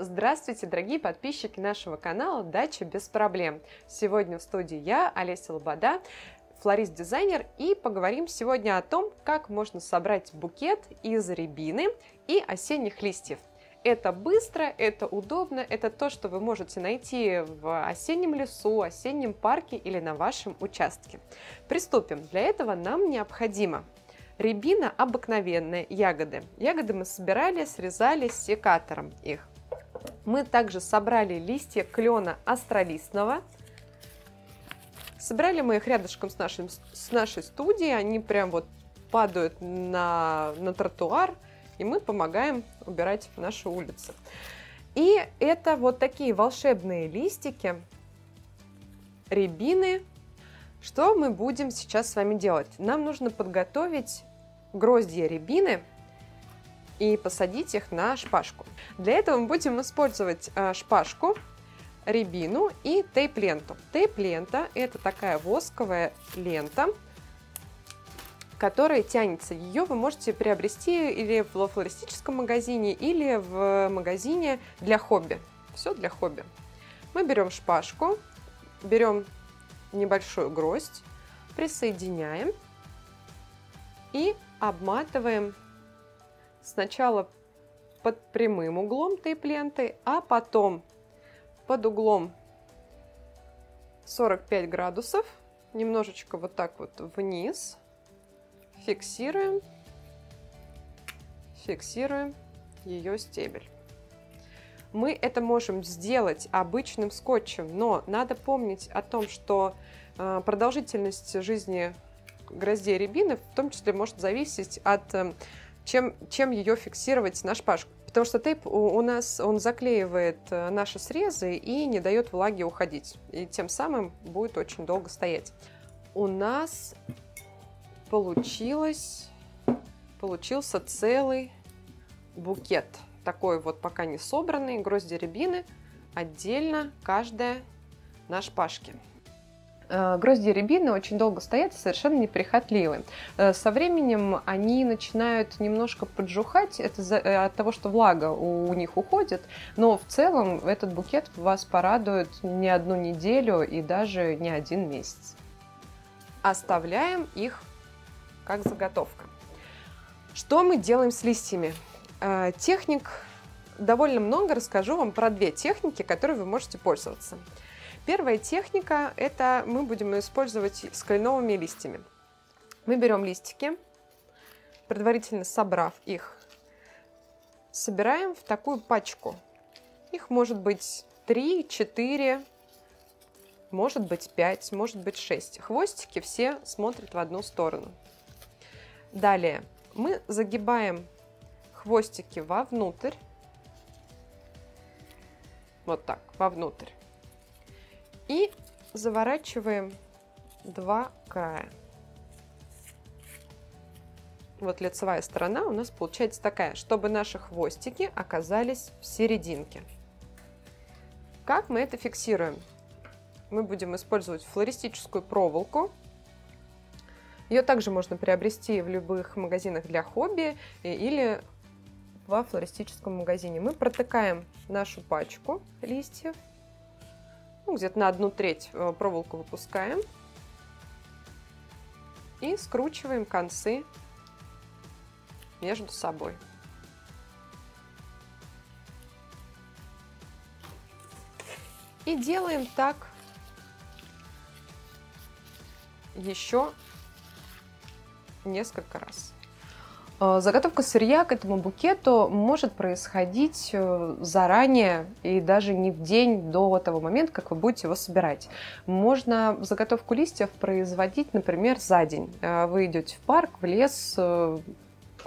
Здравствуйте, дорогие подписчики нашего канала «Дача без проблем». Сегодня в студии я, Олеся Лобода, флорист-дизайнер, и поговорим сегодня о том, как можно собрать букет из рябины и осенних листьев. Это быстро, это удобно, это то, что вы можете найти в осеннем лесу, осеннем парке или на вашем участке. Приступим. Для этого нам необходимо рябина обыкновенная, ягоды. Ягоды мы собирали, срезали секатором их. Мы также собрали листья клена астролистного. Собрали мы их рядышком с, нашим, с нашей студией, они прям вот падают на, на тротуар, и мы помогаем убирать наши улицы. И это вот такие волшебные листики рябины. Что мы будем сейчас с вами делать? Нам нужно подготовить гроздья рябины – и посадить их на шпажку. Для этого мы будем использовать а, шпажку, рябину и тейп-ленту. Тейп-лента – это такая восковая лента, которая тянется. Ее вы можете приобрести или в флористическом магазине, или в магазине для хобби. Все для хобби. Мы берем шпажку, берем небольшую гроздь, присоединяем и обматываем сначала под прямым углом тейп-ленты, а потом под углом 45 градусов, немножечко вот так вот вниз, фиксируем, фиксируем ее стебель. Мы это можем сделать обычным скотчем, но надо помнить о том, что э, продолжительность жизни гроздей рябины в том числе может зависеть от э, чем, чем ее фиксировать на шпажку. Потому что тейп у нас, он заклеивает э, наши срезы и не дает влаге уходить. И тем самым будет очень долго стоять. У нас получилось, получился целый букет. Такой вот пока не собранный, грозди рябины, отдельно каждая на шпажке. Э, грозди рябины очень долго стоят и совершенно неприхотливы. Э, со временем они начинают немножко поджухать, это э, от того, что влага у них уходит, но в целом этот букет вас порадует не одну неделю и даже не один месяц. Оставляем их как заготовка. Что мы делаем с листьями? Техник довольно много расскажу вам про две техники, которые вы можете пользоваться. Первая техника – это мы будем использовать с кленовыми листьями. Мы берем листики, предварительно собрав их, собираем в такую пачку. Их может быть 3, 4, может быть 5, может быть 6. Хвостики все смотрят в одну сторону. Далее мы загибаем хвостики вовнутрь, вот так, вовнутрь. И заворачиваем два края. Вот лицевая сторона у нас получается такая, чтобы наши хвостики оказались в серединке. Как мы это фиксируем? Мы будем использовать флористическую проволоку. Ее также можно приобрести в любых магазинах для хобби или во флористическом магазине. Мы протыкаем нашу пачку листьев ну, где-то на одну треть э, проволоку выпускаем и скручиваем концы между собой. И делаем так еще несколько раз. Э, заготовка сырья к этому букету может происходить э, заранее и даже не в день до того момента, как вы будете его собирать. Можно заготовку листьев производить, например, за день. Э, вы идете в парк, в лес,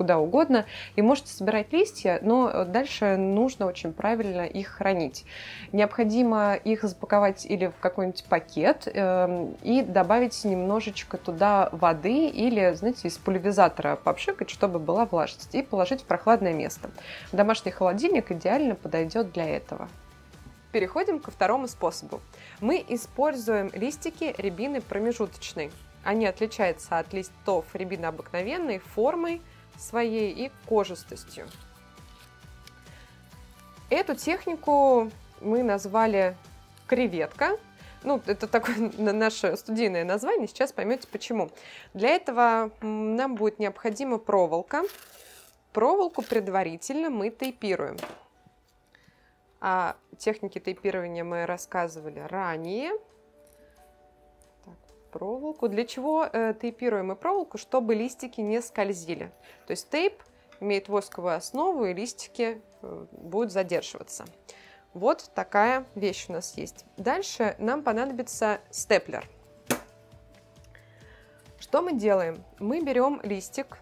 куда угодно, и можете собирать листья, но дальше нужно очень правильно их хранить. Необходимо их запаковать или в какой-нибудь пакет э, и добавить немножечко туда воды или, знаете, из пульверизатора попшикать, чтобы была влажность, и положить в прохладное место. Домашний холодильник идеально подойдет для этого. Переходим ко второму способу. Мы используем листики рябины промежуточной. Они отличаются от листов рябины обыкновенной формой, своей и кожистостью. Эту технику мы назвали креветка. Ну, это такое наше студийное название, сейчас поймете почему. Для этого нам будет необходима проволока. Проволоку предварительно мы тейпируем. О технике тейпирования мы рассказывали ранее. Проволоку. Для чего э, тейпируем мы проволоку? Чтобы листики не скользили. То есть тейп имеет восковую основу, и листики э, будут задерживаться. Вот такая вещь у нас есть. Дальше нам понадобится степлер. Что мы делаем? Мы берем листик,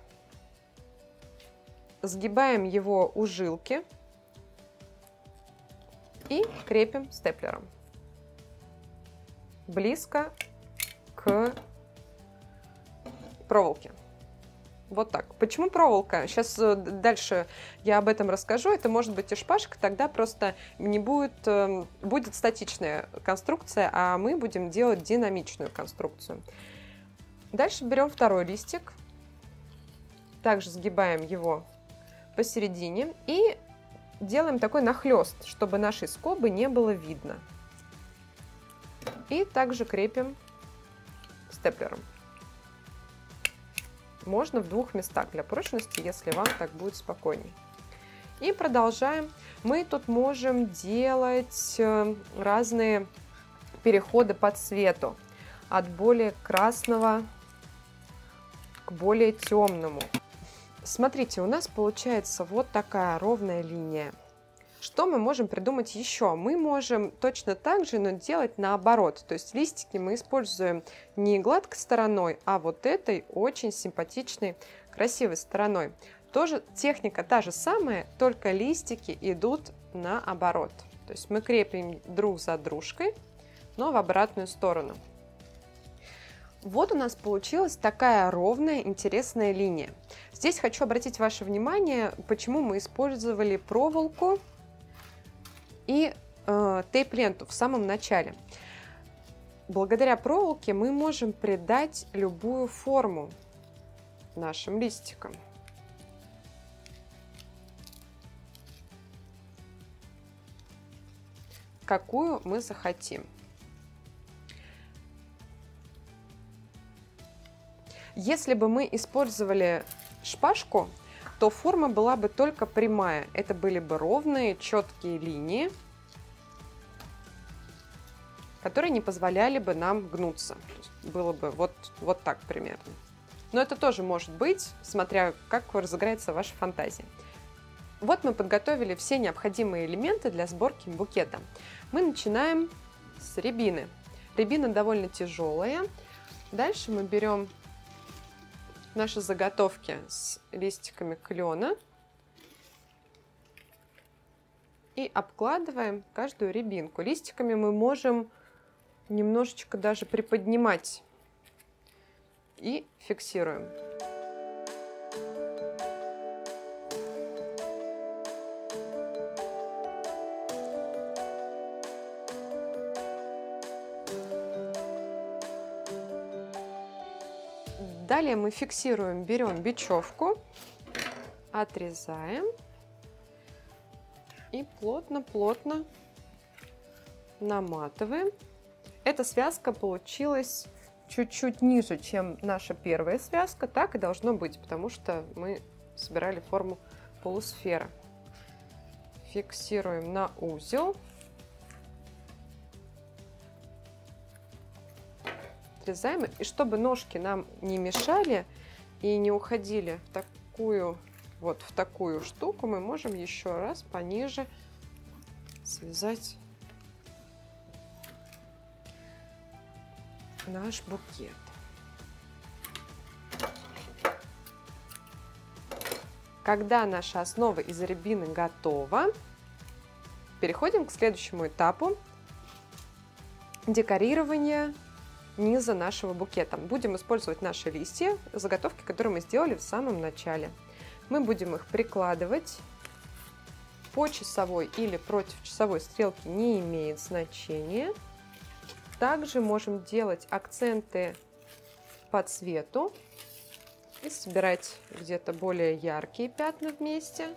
сгибаем его у жилки и крепим степлером близко к проволоке. Вот так. Почему проволока? Сейчас э, дальше я об этом расскажу. Это может быть и шпажка, тогда просто не будет, эм, будет статичная конструкция, а мы будем делать динамичную конструкцию. Дальше берем второй листик, также сгибаем его посередине и делаем такой нахлест, чтобы нашей скобы не было видно. И также крепим степлером. Можно в двух местах для прочности, если вам так будет спокойней. И продолжаем. Мы тут можем делать э, разные переходы по цвету. От более красного к более темному. Смотрите, у нас получается вот такая ровная линия. Что мы можем придумать еще? Мы можем точно так же, но делать наоборот. То есть листики мы используем не гладкой стороной, а вот этой очень симпатичной, красивой стороной. Тоже техника та же самая, только листики идут наоборот. То есть мы крепим друг за дружкой, но в обратную сторону. Вот у нас получилась такая ровная, интересная линия. Здесь хочу обратить ваше внимание, почему мы использовали проволоку и э, тейп-ленту в самом начале. Благодаря проволоке мы можем придать любую форму нашим листикам. какую мы захотим. Если бы мы использовали шпажку, то форма была бы только прямая. Это были бы ровные, четкие линии, которые не позволяли бы нам гнуться. Было бы вот, вот так примерно. Но это тоже может быть, смотря как разыграется ваша фантазия. Вот мы подготовили все необходимые элементы для сборки букета. Мы начинаем с рябины. Рябина довольно тяжелая. Дальше мы берем наши заготовки с листиками клена и обкладываем каждую рябинку. Листиками мы можем немножечко даже приподнимать и фиксируем. Далее мы фиксируем, берем бечевку, отрезаем и плотно-плотно наматываем. Эта связка получилась чуть-чуть ниже, чем наша первая связка. Так и должно быть, потому что мы собирали форму полусферы. Фиксируем на узел. Отрезаем. И чтобы ножки нам не мешали и не уходили в такую, вот в такую штуку, мы можем еще раз пониже связать наш букет. Когда наша основа из рябины готова, переходим к следующему этапу декорирования низа нашего букета. Будем использовать наши листья, заготовки, которые мы сделали в самом начале. Мы будем их прикладывать по часовой или против часовой стрелки не имеет значения. Также можем делать акценты по цвету и собирать где-то более яркие пятна вместе.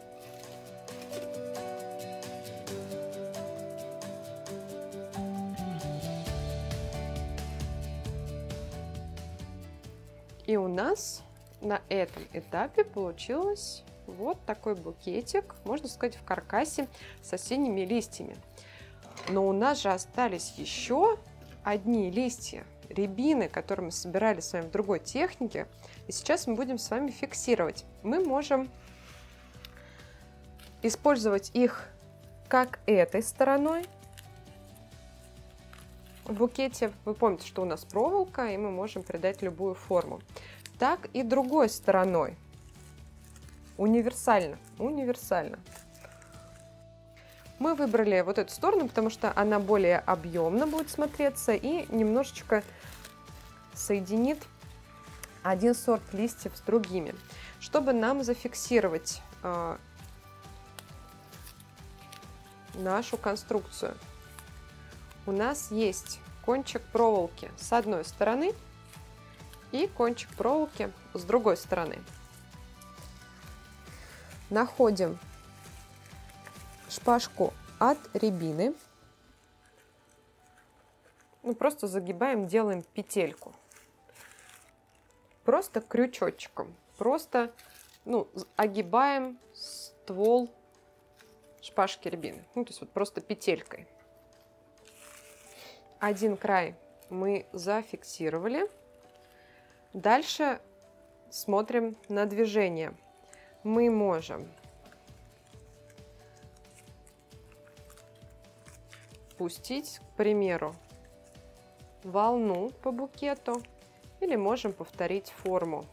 И у нас на этом этапе получилось вот такой букетик, можно сказать, в каркасе с осенними листьями. Но у нас же остались еще одни листья, рябины, которые мы собирали с вами в другой технике. И сейчас мы будем с вами фиксировать. Мы можем использовать их как этой стороной в букете. Вы помните, что у нас проволока, и мы можем придать любую форму. Так и другой стороной. Универсально, универсально. Мы выбрали вот эту сторону, потому что она более объемно будет смотреться и немножечко соединит один сорт листьев с другими. Чтобы нам зафиксировать э, нашу конструкцию, у нас есть кончик проволоки с одной стороны и кончик проволоки с другой стороны. Находим шпажку от рябины. Ну, просто загибаем, делаем петельку. Просто крючочком. Просто ну, огибаем ствол шпажки рябины. Ну, то есть вот просто петелькой. Один край мы зафиксировали. Дальше смотрим на движение. Мы можем пустить, к примеру, волну по букету или можем повторить форму.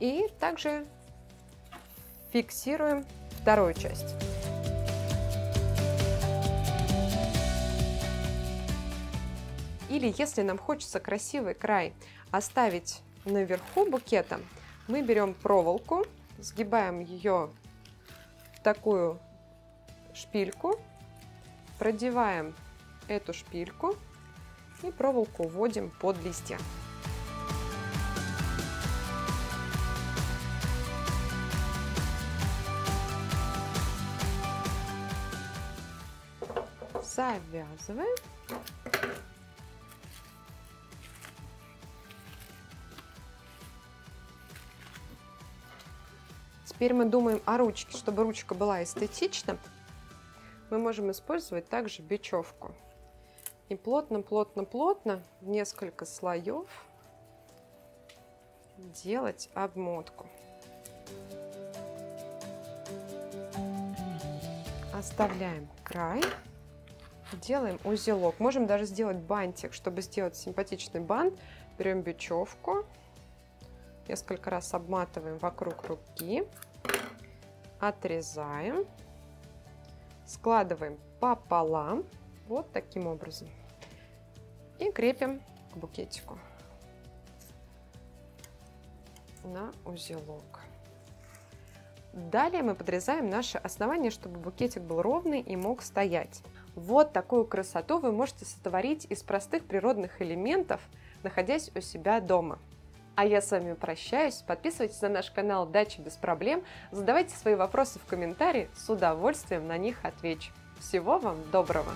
И также фиксируем вторую часть. Или если нам хочется красивый край оставить наверху букета мы берем проволоку, сгибаем ее в такую шпильку, продеваем эту шпильку и проволоку вводим под листья. Завязываем. Теперь мы думаем о ручке. Чтобы ручка была эстетична, мы можем использовать также бечевку. И плотно-плотно-плотно, в несколько слоев, делать обмотку. Оставляем край, делаем узелок. Можем даже сделать бантик, чтобы сделать симпатичный бант. Берем бечевку, несколько раз обматываем вокруг руки отрезаем, складываем пополам, вот таким образом, и крепим к букетику на узелок. Далее мы подрезаем наше основание, чтобы букетик был ровный и мог стоять. Вот такую красоту вы можете сотворить из простых природных элементов, находясь у себя дома. А я с вами прощаюсь. Подписывайтесь на наш канал Дача без проблем. Задавайте свои вопросы в комментарии. С удовольствием на них отвечу. Всего вам доброго!